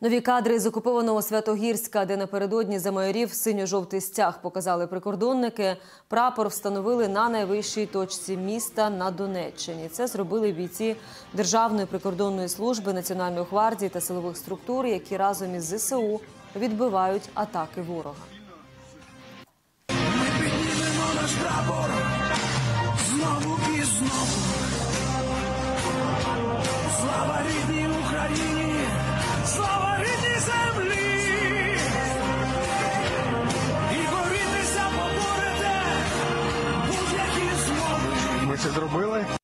Нові кадри з окупованого Святогірська, де напередодні замайорів синьо-жовтий стяг, показали прикордонники. Прапор встановили на найвищій точці міста на Донеччині. Це зробили бійці Державної прикордонної служби, Національної гвардії та силових структур, які разом із ЗСУ відбивають атаки ворога. Піднімемо наш прапор знову і знову. це зробили.